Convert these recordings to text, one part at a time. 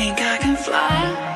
think I can fly.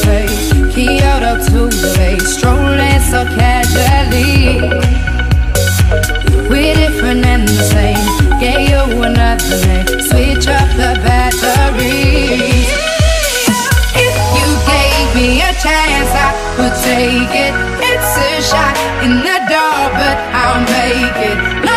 take Kyoto to the bay Strolling so casually. We're different and the same. You another name. Switch up the batteries If you gave me a chance I would take it. It's a shot in the dark But I'll make it.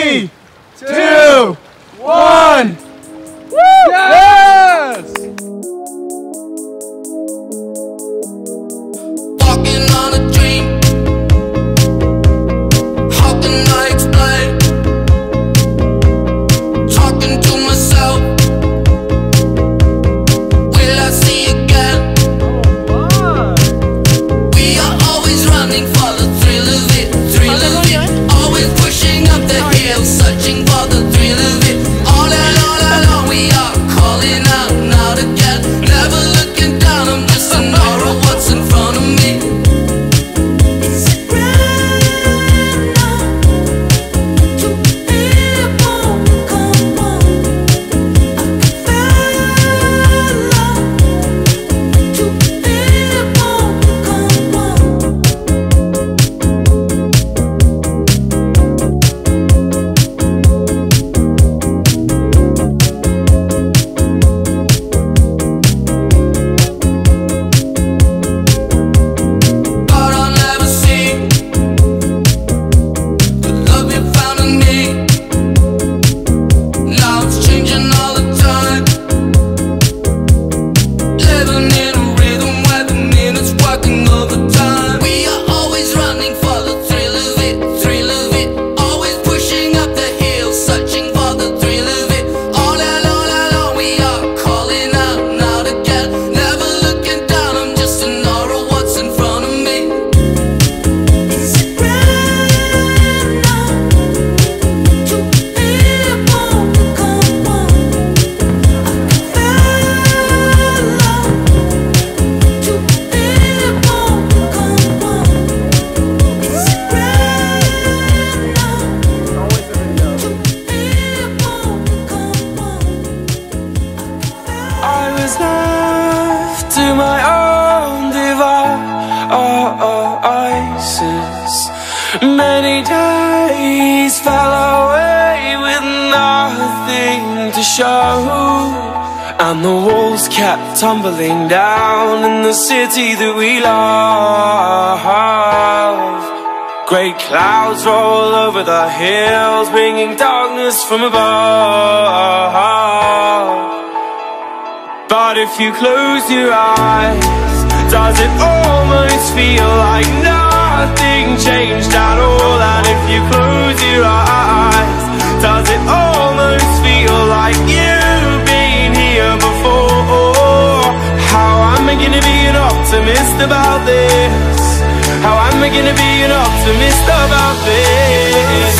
free. Many days fell away with nothing to show. And the walls kept tumbling down in the city that we love. Great clouds roll over the hills, bringing darkness from above. But if you close your eyes, does it almost feel like nothing changed at all? And if you close your eyes, does it almost feel like you've been here before? How am I gonna be an optimist about this? How am I gonna be an optimist about this?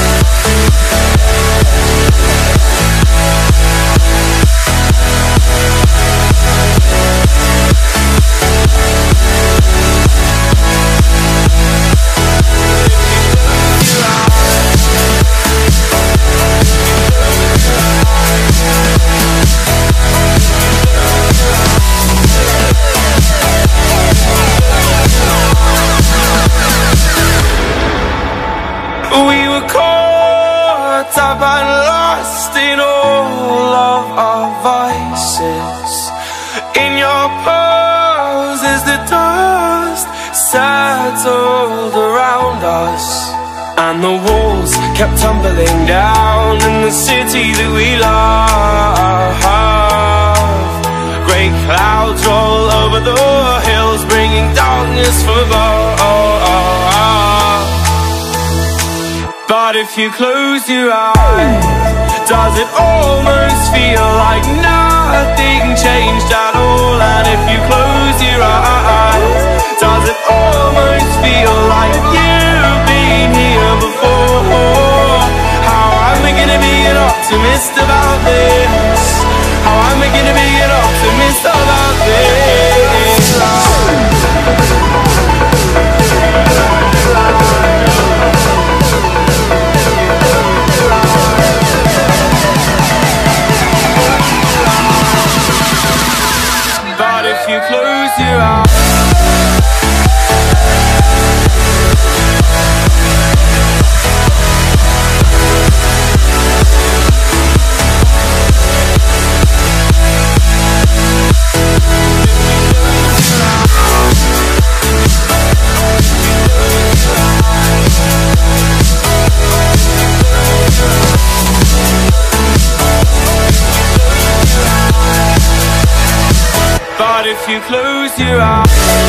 And the walls kept tumbling down in the city that we love. Great clouds roll over the hills, bringing darkness from above. But if you close your eyes, does it almost feel like nothing changed at all? And if you close your eyes, does it almost feel like you've been here before? How am I gonna be an optimist about this? How am I gonna be an optimist about this? But if you close your eyes you close your eyes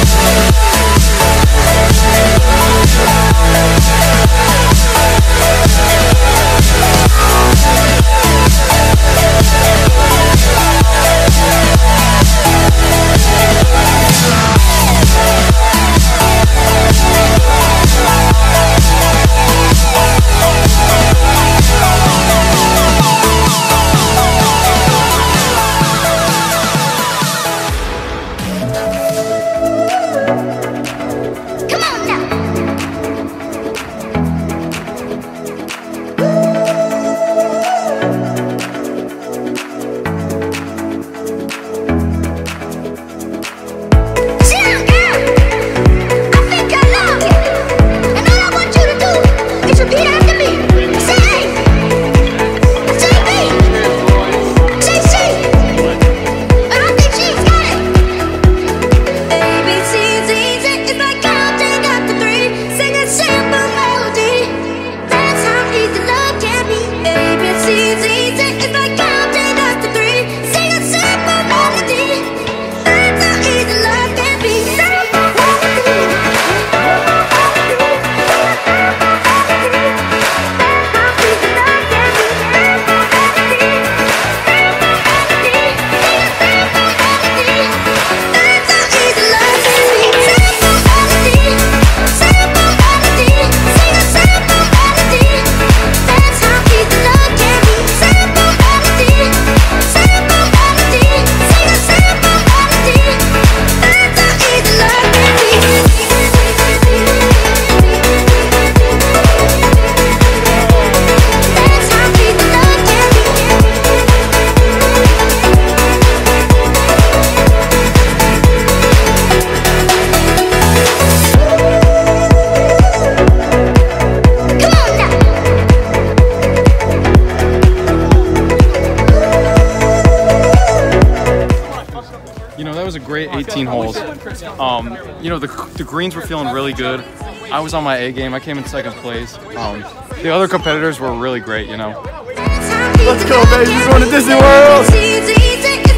Um, you know, the, the greens were feeling really good. I was on my A game. I came in second place. Um, the other competitors were really great, you know. Let's go, baby. We're going to Disney World.